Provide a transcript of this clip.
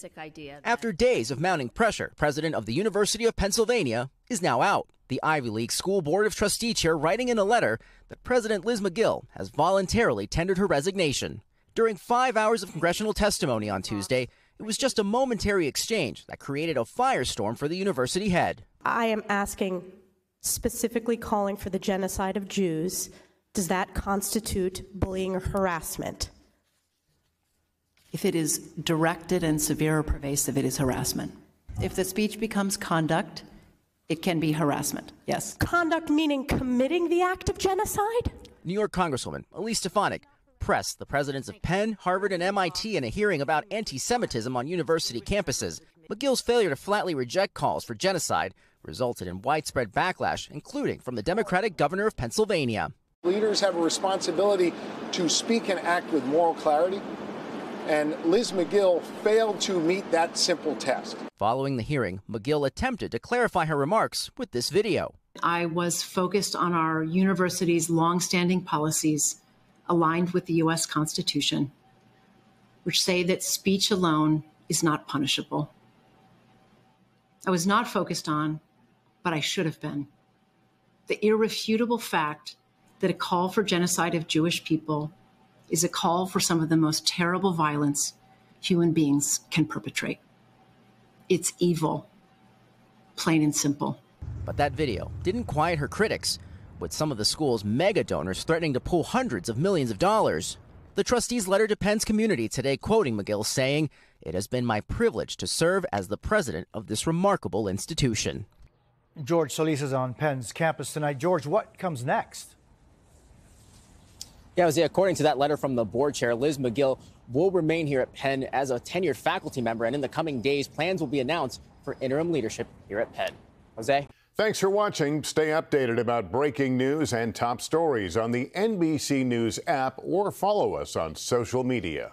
basic idea. After days of mounting pressure, president of the University of Pennsylvania is now out. The Ivy League School Board of Trustee chair writing in a letter that President Liz Magill has voluntarily tendered her resignation. During five hours of congressional testimony on Tuesday, it was just a momentary exchange that created a firestorm for the university head. I am asking, specifically calling for the genocide of Jews. Does that constitute bullying or harassment? If it is directed and severe or pervasive, it is harassment. If the speech becomes conduct, it can be harassment, yes. Conduct meaning committing the act of genocide? New York Congresswoman Elise Stefanik pressed the presidents of Penn, Harvard, and MIT in a hearing about anti Semitism on university campuses. Magill's failure to flatly reject calls for genocide resulted in widespread backlash, including from the Democratic governor of Pennsylvania. Leaders have a responsibility to speak and act with moral clarity and Liz Magill failed to meet that simple test. Following the hearing, Magill attempted to clarify her remarks with this video. I was focused on our university's longstanding policies aligned with the U.S. Constitution, which say that speech alone is not punishable. I was not focused on, but I should have been, the irrefutable fact that a call for genocide of Jewish people is a call for some of the most terrible violence human beings can perpetrate. It's evil, plain and simple. But that video didn't quiet her critics, with some of the school's mega donors threatening to pull hundreds of millions of dollars. The trustees' letter to Penn's community today quoting Magill, saying, It has been my privilege to serve as the president of this remarkable institution. George Solis is on Penn's campus tonight. George, what comes next? Jose, according to that letter from the board chair, Liz Magill will remain here at Penn as a tenured faculty member, and in the coming days, plans will be announced for interim leadership here at Penn. Jose? Thanks for watching. Stay updated about breaking news and top stories on the NBC News app or follow us on social media.